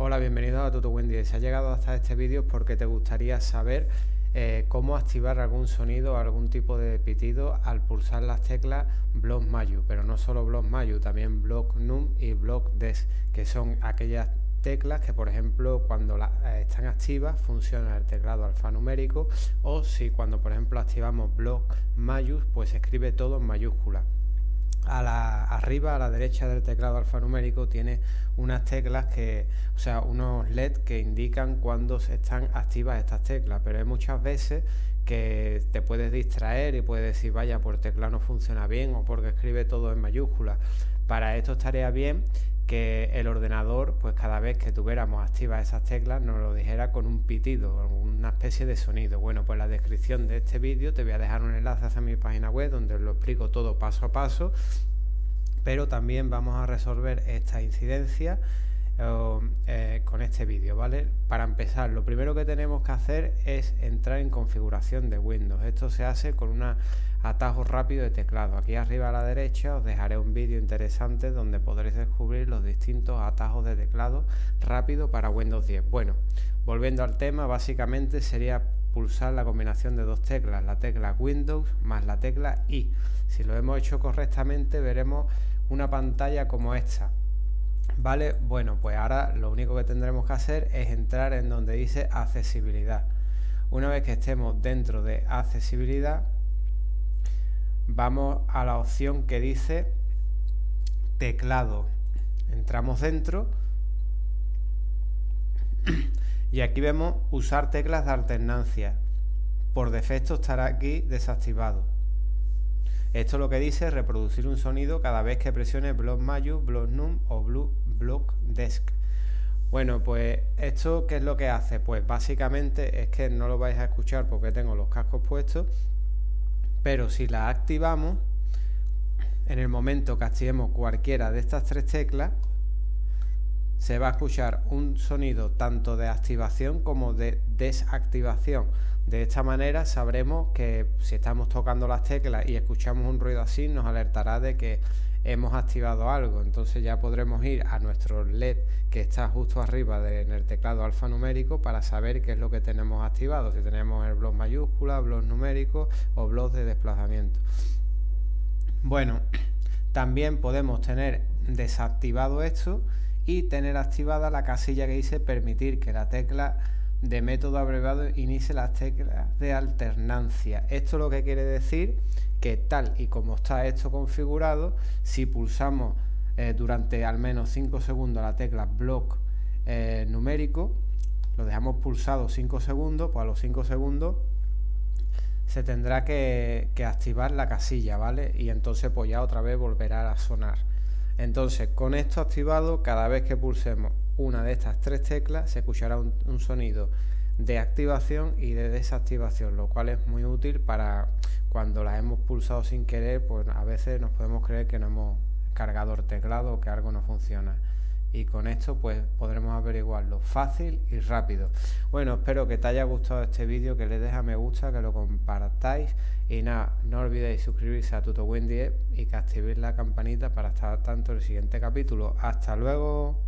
Hola, bienvenido a Tuto Wendy. Si has llegado hasta este vídeo porque te gustaría saber eh, cómo activar algún sonido o algún tipo de pitido al pulsar las teclas Block Mayu, pero no solo Block Mayu, también Block Num y Block Des, que son aquellas teclas que por ejemplo cuando eh, están activas funciona el teclado alfanumérico o si cuando por ejemplo activamos Block Mayus pues se escribe todo en mayúsculas a la, arriba a la derecha del teclado alfanumérico tiene unas teclas que, o sea, unos LED que indican cuando están activas estas teclas, pero hay muchas veces que te puedes distraer y puedes decir, vaya, por teclado no funciona bien o porque escribe todo en mayúsculas. Para esto estaría bien que el ordenador, pues cada vez que tuviéramos activas esas teclas, nos lo dijera con un pitido, una especie de sonido. Bueno, pues en la descripción de este vídeo te voy a dejar un enlace hacia mi página web donde os lo explico todo paso a paso, pero también vamos a resolver esta incidencia eh, con este vídeo, ¿vale? Para empezar, lo primero que tenemos que hacer es entrar en configuración de Windows. Esto se hace con un atajo rápido de teclado. Aquí arriba a la derecha os dejaré un vídeo interesante donde podréis descubrir los distintos atajos de teclado rápido para Windows 10. Bueno, volviendo al tema, básicamente sería pulsar la combinación de dos teclas, la tecla Windows más la tecla I. Si lo hemos hecho correctamente veremos una pantalla como esta ¿Vale? Bueno, pues ahora lo único que tendremos que hacer es entrar en donde dice accesibilidad. Una vez que estemos dentro de accesibilidad, vamos a la opción que dice teclado. Entramos dentro y aquí vemos usar teclas de alternancia. Por defecto estará aquí desactivado. Esto lo que dice es reproducir un sonido cada vez que presione Block Mayu, Block Num o Block Desk. Bueno, pues esto qué es lo que hace? Pues básicamente es que no lo vais a escuchar porque tengo los cascos puestos, pero si la activamos, en el momento que activemos cualquiera de estas tres teclas, se va a escuchar un sonido tanto de activación como de desactivación. De esta manera sabremos que si estamos tocando las teclas y escuchamos un ruido así, nos alertará de que hemos activado algo. Entonces ya podremos ir a nuestro LED que está justo arriba en el teclado alfanumérico para saber qué es lo que tenemos activado. Si tenemos el blog mayúscula, blog numérico o blog de desplazamiento. Bueno, también podemos tener desactivado esto y tener activada la casilla que dice permitir que la tecla de método abreviado inicie las teclas de alternancia. Esto lo que quiere decir que tal y como está esto configurado, si pulsamos eh, durante al menos 5 segundos la tecla block eh, numérico, lo dejamos pulsado 5 segundos, pues a los 5 segundos se tendrá que, que, activar la casilla, ¿vale? Y entonces pues ya otra vez volverá a sonar. Entonces, con esto activado, cada vez que pulsemos una de estas tres teclas se escuchará un, sonido de activación y de desactivación, lo cual es muy útil para cuando las hemos pulsado sin querer, pues a veces nos podemos creer que no hemos cargado el teclado o que algo no funciona. Y con esto pues podremos averiguarlo fácil y rápido. Bueno, espero que te haya gustado este vídeo, que le dejes a me gusta, que lo compartáis y nada, no olvidéis suscribirse a Tuto Wendy y que activéis la campanita para estar tanto en el siguiente capítulo. Hasta luego.